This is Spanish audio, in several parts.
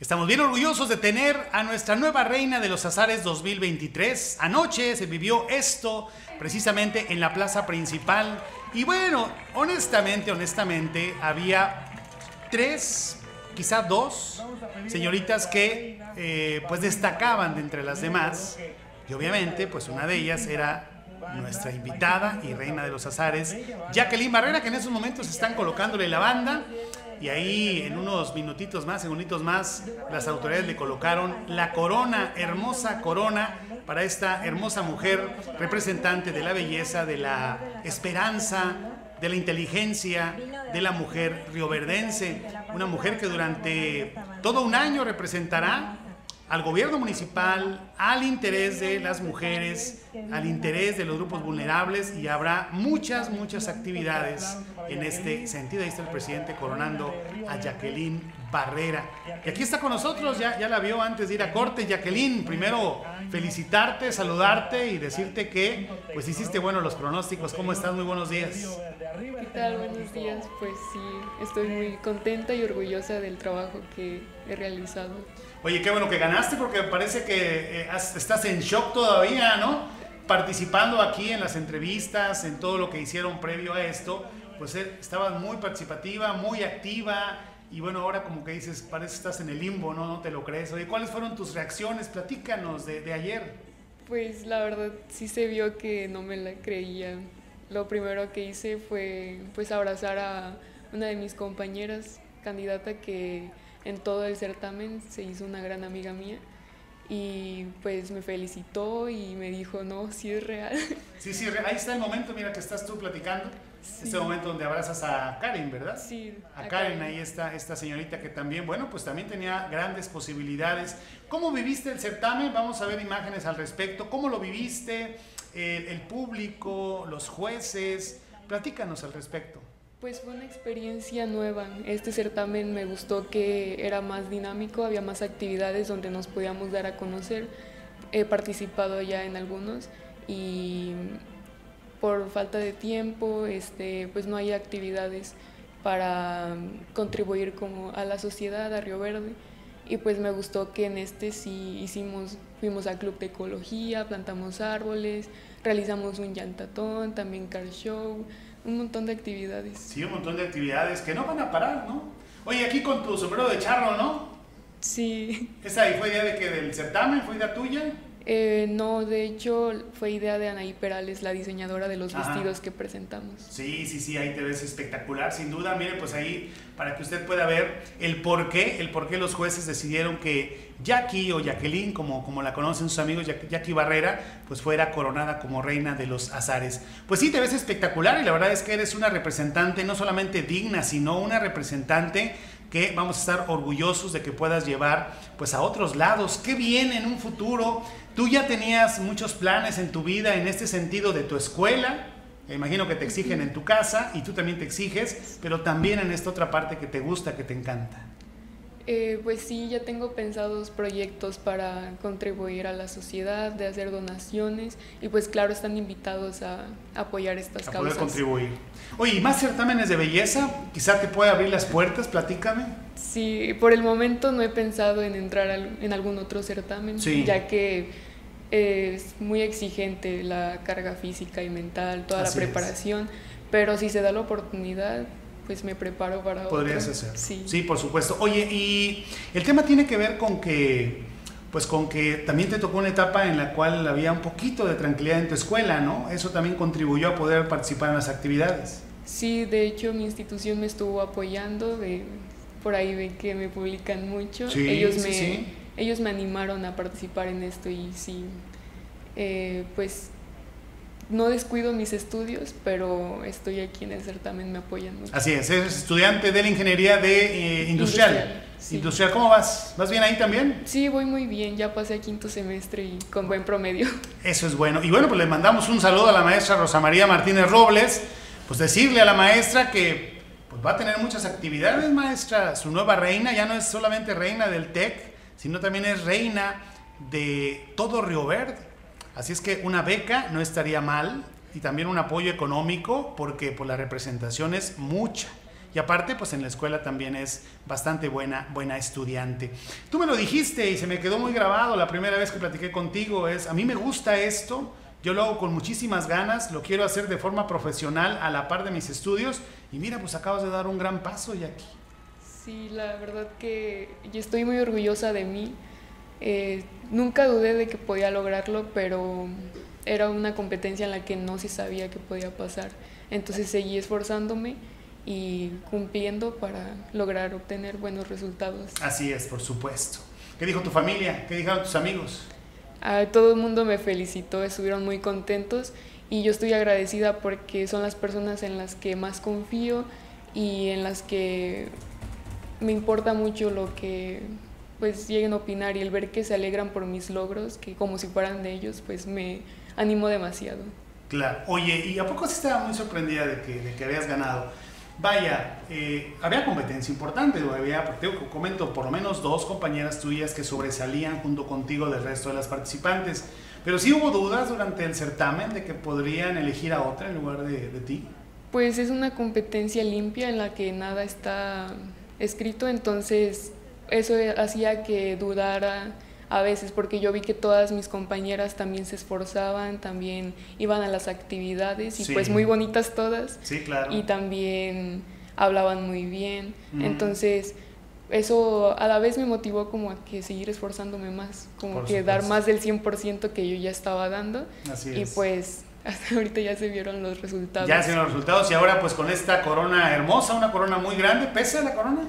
Estamos bien orgullosos de tener a nuestra nueva reina de los azares 2023. Anoche se vivió esto precisamente en la plaza principal. Y bueno, honestamente, honestamente, había tres, quizá dos señoritas que eh, pues destacaban de entre las demás. Y obviamente, pues una de ellas era nuestra invitada y reina de los azares, Jacqueline Barrera, que en esos momentos están colocándole la banda. Y ahí en unos minutitos más, segunditos más, las autoridades le colocaron la corona, hermosa corona, para esta hermosa mujer, representante de la belleza, de la esperanza, de la inteligencia, de la mujer rioverdense. Una mujer que durante todo un año representará al gobierno municipal, al interés de las mujeres, al interés de los grupos vulnerables y habrá muchas, muchas actividades en este sentido. Ahí está el presidente coronando a Jacqueline Barrera. Y aquí está con nosotros, ya, ya la vio antes de ir a corte. Jacqueline, primero felicitarte, saludarte y decirte que pues hiciste bueno los pronósticos. ¿Cómo estás? Muy buenos días. ¿Qué tal? Buenos días. Pues sí, estoy muy contenta y orgullosa del trabajo que he realizado. Oye, qué bueno que ganaste porque parece que eh, estás en shock todavía, ¿no? Participando aquí en las entrevistas, en todo lo que hicieron previo a esto, pues eh, estabas muy participativa, muy activa y bueno, ahora como que dices, parece que estás en el limbo, ¿no? No te lo crees. Oye, ¿cuáles fueron tus reacciones? Platícanos de, de ayer. Pues la verdad sí se vio que no me la creía. Lo primero que hice fue pues abrazar a una de mis compañeras, candidata que en todo el certamen se hizo una gran amiga mía y pues me felicitó y me dijo, no, sí es real. Sí, sí, ahí está el momento, mira que estás tú platicando, este momento donde abrazas a Karen, ¿verdad? Sí. A, Karen, ahí está esta señorita que también, bueno, pues también tenía grandes posibilidades. ¿Cómo viviste el certamen? Vamos a ver imágenes al respecto. ¿Cómo lo viviste? El público, los jueces, platícanos al respecto. Pues fue una experiencia nueva. Este certamen me gustó que era más dinámico, había más actividades donde nos podíamos dar a conocer. He participado ya en algunos y por falta de tiempo, este, pues no hay actividades para contribuir como a la sociedad, a Río Verde. Y pues me gustó que en este sí hicimos, fuimos al club de ecología, plantamos árboles, realizamos un llantatón, también car show, un montón de actividades. Sí, un montón de actividades que no van a parar, ¿no? Oye, aquí con tu sombrero de charro, ¿no? Sí. ¿Esa ahí fue idea de que del certamen? ¿Fue idea tuya? Eh, no, de hecho fue idea de Anaí Perales, la diseñadora de los vestidos que presentamos. Sí, sí, sí, ahí te ves espectacular, sin duda. Mire, pues ahí para que usted pueda ver el por qué, el por qué los jueces decidieron que Jackie o Jacqueline, como, como la conocen sus amigos, Jackie Barrera, pues fuera coronada como reina de los azares. Pues sí, te ves espectacular y la verdad es que eres una representante no solamente digna, sino una representante que vamos a estar orgullosos de que puedas llevar pues a otros lados. ¿Qué viene en un futuro? Tú ya tenías muchos planes en tu vida en este sentido de tu escuela. Imagino que te exigen en tu casa y tú también te exiges, pero también en esta otra parte que te gusta, que te encanta. Eh, pues sí, ya tengo pensados proyectos para contribuir a la sociedad, de hacer donaciones y pues claro, están invitados a apoyar estas a causas. Poder contribuir. Oye, ¿y más certámenes de belleza? Quizá te puede abrir las puertas, platícame. Sí, por el momento no he pensado en entrar en algún otro certamen, ya que es muy exigente la carga física y mental, toda la preparación, pero si se da la oportunidad, pues me preparo para Podrías hacer. Sí. sí, por supuesto. Oye, y el tema tiene que ver con que, pues con que también te tocó una etapa en la cual había un poquito de tranquilidad en tu escuela, ¿no? Eso también contribuyó a poder participar en las actividades. Sí, de hecho mi institución me estuvo apoyando, de, por ahí ven que me publican mucho. ellos, me, ellos me animaron a participar en esto y sí, eh, pues no descuido mis estudios, pero estoy aquí en el certamen, me apoyan mucho. Así es, eres estudiante de la ingeniería de eh, industrial. Industrial, ¿cómo vas? ¿Vas bien ahí también? Sí, voy muy bien, ya pasé a quinto semestre y con buen promedio. Eso es bueno. Y bueno, pues le mandamos un saludo a la maestra Rosa María Martínez Robles, pues decirle a la maestra que pues va a tener muchas actividades, maestra. Su nueva reina ya no es solamente reina del TEC, sino también es reina de todo Río Verde. Así es que una beca no estaría mal y también un apoyo económico porque pues, la representación es mucha. y aparte pues en la escuela también es bastante buena, buena estudiante. Tú me lo dijiste y se me quedó muy grabado la primera vez que platiqué contigo, es a mí me gusta esto, yo lo hago con muchísimas ganas, lo quiero hacer de forma profesional a la par de mis estudios y mira pues acabas de dar un gran paso y aquí. Sí, la verdad que yo estoy muy orgullosa de mí. Eh, nunca dudé de que podía lograrlo, pero era una competencia en la que no se sabía que podía pasar. Entonces seguí esforzándome y cumpliendo para lograr obtener buenos resultados. Así es, por supuesto. ¿Qué dijo tu familia? ¿Qué dijeron tus amigos? A todo el mundo me felicitó, estuvieron muy contentos y yo estoy agradecida porque son las personas en las que más confío y en las que me importa mucho lo que pues lleguen a opinar y el ver que se alegran por mis logros, que como si fueran de ellos, pues me animó demasiado. Claro. Oye, ¿y a poco sí estaba muy sorprendida de que, de que habías ganado? Vaya, eh, había competencia importante, había, porque te comento, por lo menos dos compañeras tuyas que sobresalían junto contigo del resto de las participantes. Pero sí hubo dudas durante el certamen de que podrían elegir a otra en lugar de, de ti. Pues es una competencia limpia en la que nada está escrito, entonces eso hacía que dudara a veces porque yo vi que todas mis compañeras también se esforzaban, también iban a las actividades y pues muy bonitas todas. Sí, claro. Y también hablaban muy bien. Entonces, eso a la vez me motivó como a que seguir esforzándome más, como que dar más del 100% que yo ya estaba dando. Así y pues hasta ahorita ya se vieron los resultados. Ya se vieron los resultados y ahora pues con esta corona hermosa, una corona muy grande, ¿pesa la corona?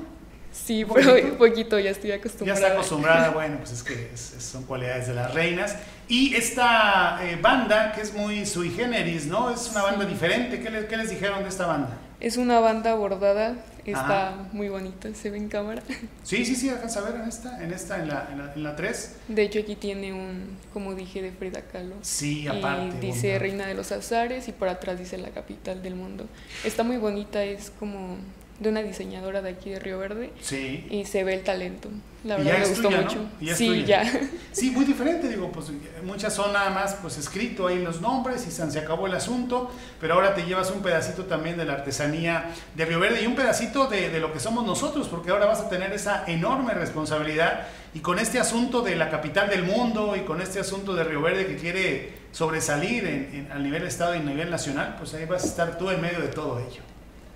Sí, pero un poquito ya estoy acostumbrada. Ya está acostumbrada, bueno, pues es que son cualidades de las reinas. Y esta eh, banda, que es muy sui generis, ¿no? Es una banda diferente. ¿Qué, ¿Qué, les dijeron de esta banda? Es una banda bordada, está muy bonita, se ve en cámara. Sí, sí, sí, alcanza a ver en esta, en esta, en la, en la, 3. De hecho, aquí tiene un, como dije, de Frida Kahlo. Sí, aparte. Y dice Reina de los Azares y por atrás dice la capital del mundo. Está muy bonita, es como de una diseñadora de aquí de Río Verde. Sí. Y se ve el talento. La verdad me gustó mucho. sí, ya. Sí, muy diferente, digo, pues muchas son nada más pues escrito ahí los nombres y se acabó el asunto, pero ahora te llevas un pedacito también de la artesanía de Río Verde y un pedacito de, de lo que somos nosotros, porque ahora vas a tener esa enorme responsabilidad y con este asunto de la capital del mundo y con este asunto de Río Verde que quiere sobresalir en, en, a nivel estado y a nivel nacional, pues ahí vas a estar tú en medio de todo ello.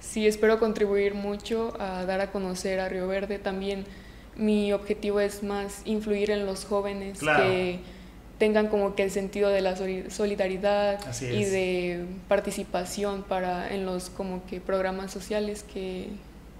Sí, espero contribuir mucho a dar a conocer a Río Verde. También mi objetivo es más influir en los jóvenes que tengan como que el sentido de la solidaridad y de participación para en los como que programas sociales que,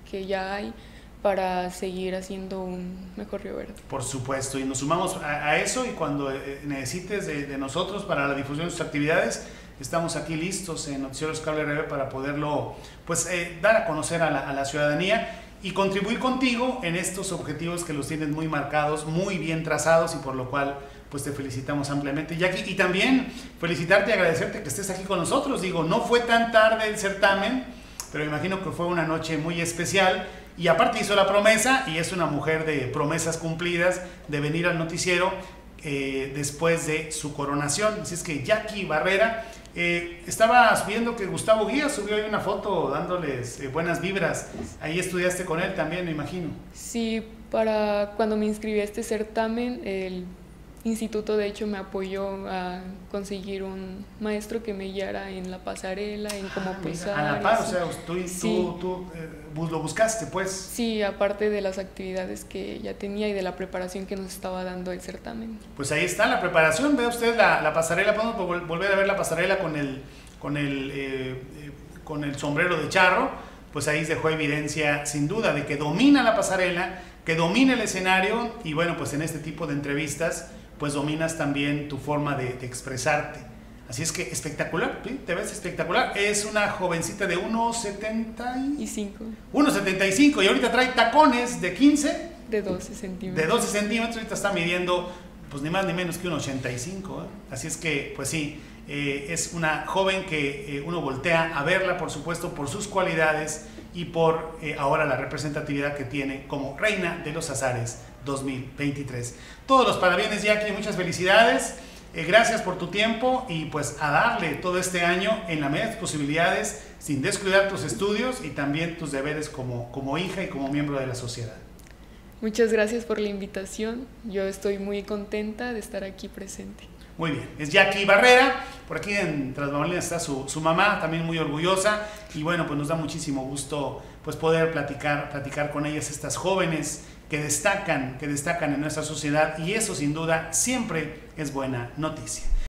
que ya hay para seguir haciendo un mejor Río Verde. Por supuesto, y nos sumamos a, eso y cuando eh, necesites de, de, nosotros para la difusión de sus actividades, estamos aquí listos en Noticieros Cable RB para poderlo pues, eh, dar a conocer a la, ciudadanía y contribuir contigo en estos objetivos que los tienes muy marcados, muy bien trazados y por lo cual pues te felicitamos ampliamente. Jackie y también felicitarte y agradecerte que estés aquí con nosotros. Digo no fue tan tarde el certamen pero imagino que fue una noche muy especial. Y aparte hizo la promesa y es una mujer de promesas cumplidas de venir al noticiero eh, después de su coronación. Así es que Jackie Barrera eh, estaba viendo que Gustavo Guía subió ahí una foto dándoles eh, buenas vibras. Ahí estudiaste con él también, me imagino. Sí, para cuando me inscribí a este certamen, el instituto de hecho me apoyó a conseguir un maestro que me guiara en la pasarela, en cómo ah, posar. A la par, o sea, tú, tú, tú eh, lo buscaste, pues. Sí, aparte de las actividades que ya tenía y de la preparación que nos estaba dando el certamen. Pues ahí está la preparación, ve usted la, la pasarela, podemos volver a ver la pasarela con el, con el, eh, eh, con el sombrero de charro, pues ahí dejó evidencia sin duda de que domina la pasarela, que domina el escenario y bueno, pues en este tipo de entrevistas pues dominas también tu forma de, expresarte. Así es que espectacular, te ves espectacular. Es una jovencita de 1,75. 1,75 y ahorita trae tacones de 15. De 12 centímetros. De 12 centímetros, ahorita está midiendo pues ni más ni menos que 1,85. ¿eh? Así es que, pues sí, eh, es una joven que eh, uno voltea a verla, por supuesto, por sus cualidades y por ahora la representatividad que tiene como reina de los azares 2023. Todos los parabienes, Jackie, muchas felicidades. Eh, gracias por tu tiempo y pues a darle todo este año en la medida de tus posibilidades. sin descuidar tus estudios y también tus deberes como, como hija y como miembro de la sociedad. Muchas gracias por la invitación. Yo estoy muy contenta de estar aquí presente. Muy bien, es Jackie Barrera, por aquí en Transbamolinas está su, su, mamá, también muy orgullosa, y bueno, pues nos da muchísimo gusto pues poder platicar, platicar con ellas, estas jóvenes que destacan, que destacan en nuestra sociedad, y eso sin duda siempre es buena noticia.